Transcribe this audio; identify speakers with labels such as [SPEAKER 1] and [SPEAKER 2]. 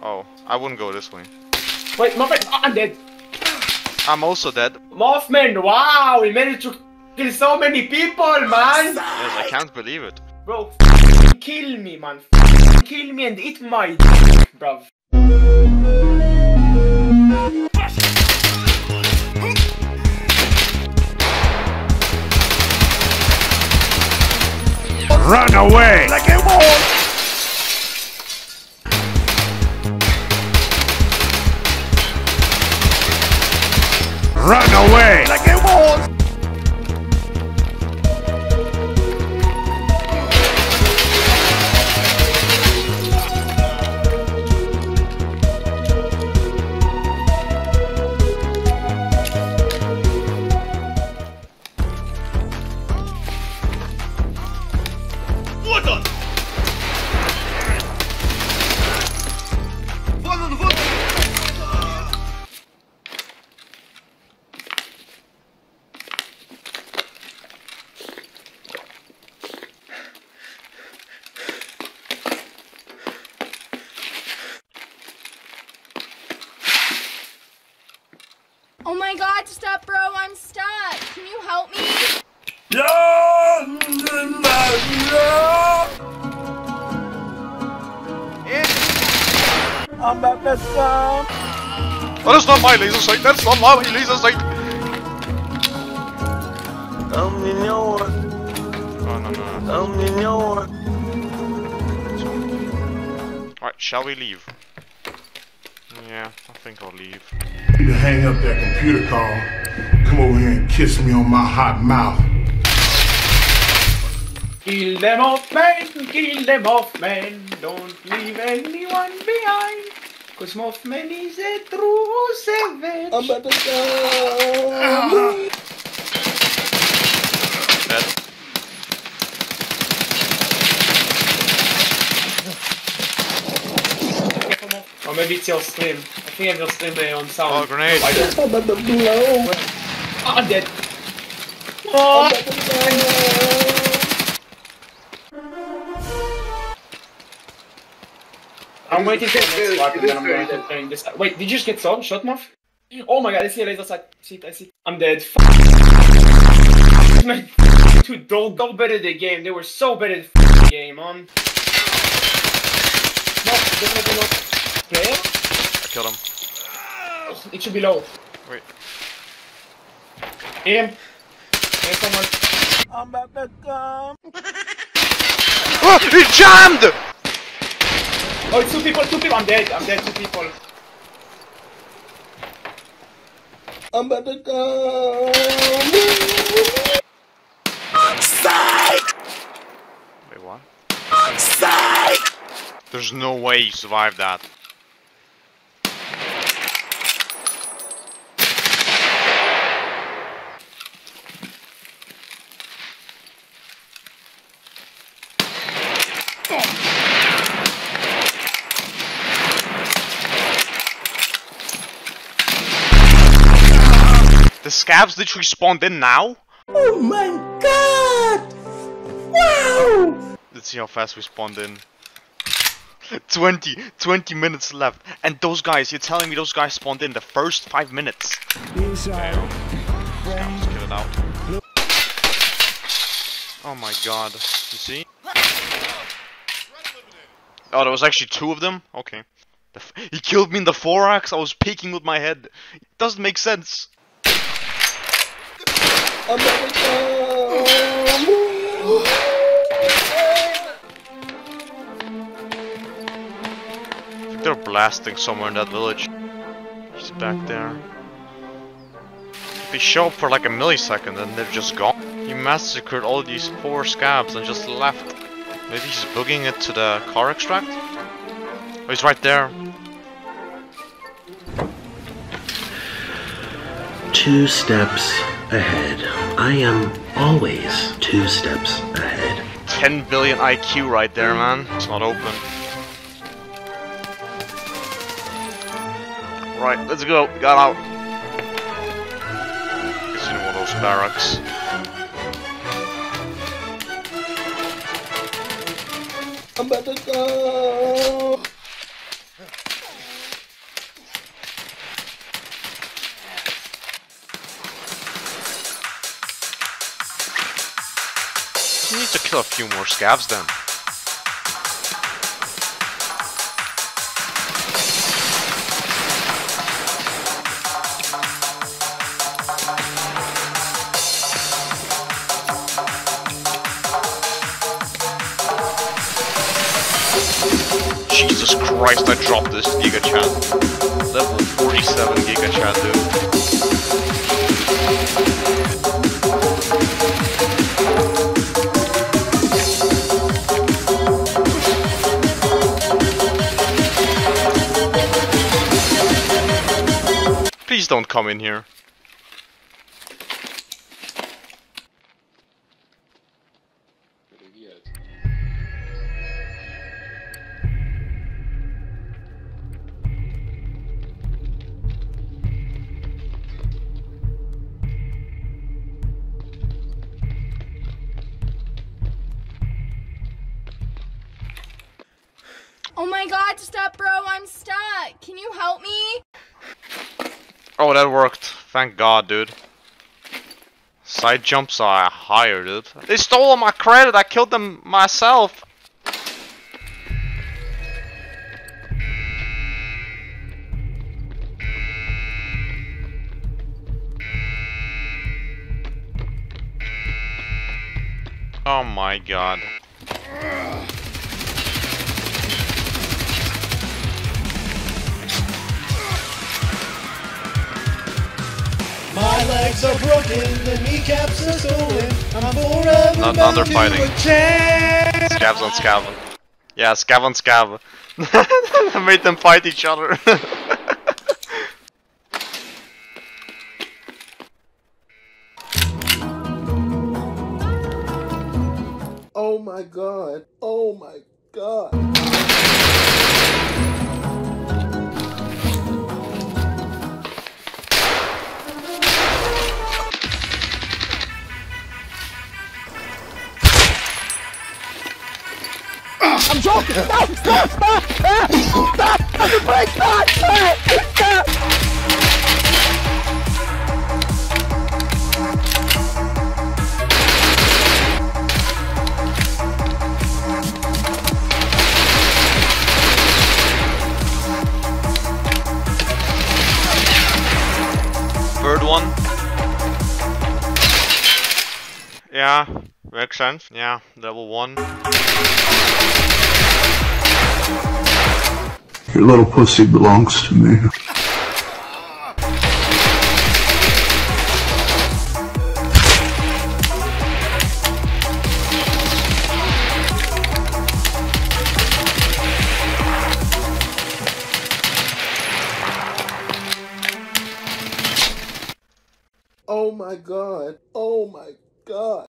[SPEAKER 1] Oh, I wouldn't go this way.
[SPEAKER 2] Wait, Mothman! Oh, I'm dead!
[SPEAKER 1] I'm also dead.
[SPEAKER 2] Mothman, wow! We managed to kill so many people, man!
[SPEAKER 1] Yes, I can't believe it.
[SPEAKER 2] Bro, kill me, man. Kill me and eat my dick, bruv.
[SPEAKER 3] Run away! Run away!
[SPEAKER 4] Oh my god, stop, bro, I'm stuck. Can you help me?
[SPEAKER 1] Oh, that's not my laser sight. That's not my laser sight. Oh no no no. Alright, shall we leave? Yeah, I think I'll leave.
[SPEAKER 3] You to hang up that computer call. Come over here and kiss me on my hot mouth.
[SPEAKER 2] Kill them off, man! Kill them off, man! Don't leave anyone behind! Cause Mothman is a true savage!
[SPEAKER 1] Dead.
[SPEAKER 2] Maybe it's your stream. I think I'm your stream uh, on sound.
[SPEAKER 1] Oh, grenade.
[SPEAKER 2] I don't. I'm about to blow. Oh, I'm dead. Oh, I'm waiting for the next part and then I'm going to train this. Wait, did you just get some shot, Muff? Oh my god, I see a laser sight. I see it, I see it. I'm dead. F Man, dude, don't go better at the game. They were so bad at the game, man. No, definitely not. Player?
[SPEAKER 1] I killed him.
[SPEAKER 2] It should be low.
[SPEAKER 1] Wait.
[SPEAKER 2] Hit him. There's someone.
[SPEAKER 1] Oh, he jammed!
[SPEAKER 2] Oh, it's two people, two people. I'm dead. I'm dead, two people. I'm Bebecum! Outside!
[SPEAKER 1] Wait, what? There's no way you survived that. The scavs literally spawned in now?
[SPEAKER 5] Oh my god! Wow!
[SPEAKER 1] Let's see how fast we spawned in. 20, 20 minutes left. And those guys, you're telling me those guys spawned in the first 5 minutes? Damn. Scavs, just it out. Oh my god. You see? Oh, there was actually two of them? Okay. The he killed me in the thorax, I was peeking with my head. It doesn't make sense. Think they're blasting somewhere in that village. He's back there. They show up for like a millisecond and they're just gone. He massacred all these poor scavs and just left. Maybe he's booging it to the car extract? Oh, he's right there.
[SPEAKER 6] Two steps ahead. I am always two steps ahead.
[SPEAKER 1] 10 billion IQ right there, man. It's not open. Right, let's go. Got out. It's in one of those barracks.
[SPEAKER 5] I'm about to go.
[SPEAKER 1] You need to kill a few more scavs then. Christ, I dropped this Giga Chad. Level 47 Giga Chad, dude. Please don't come in here.
[SPEAKER 4] Oh my god, stop, bro. I'm stuck. Can you help me?
[SPEAKER 1] Oh, that worked. Thank God, dude. Side jumps are higher, dude. They stole all my credit. I killed them myself. Oh my god.
[SPEAKER 5] My legs are broken, the kneecaps are stolen. I'm forever
[SPEAKER 1] Not- they're fighting. Scavs on scav. Yeah, scav on scav. I made them fight each other.
[SPEAKER 5] Oh my god. Oh my god. Stop! Stop! Stop! Stop! Stop! Stop! Stop!
[SPEAKER 1] Third one. Yeah, makes sense. Yeah, level one.
[SPEAKER 3] Your little pussy belongs to me.
[SPEAKER 5] Oh my god. Oh my god.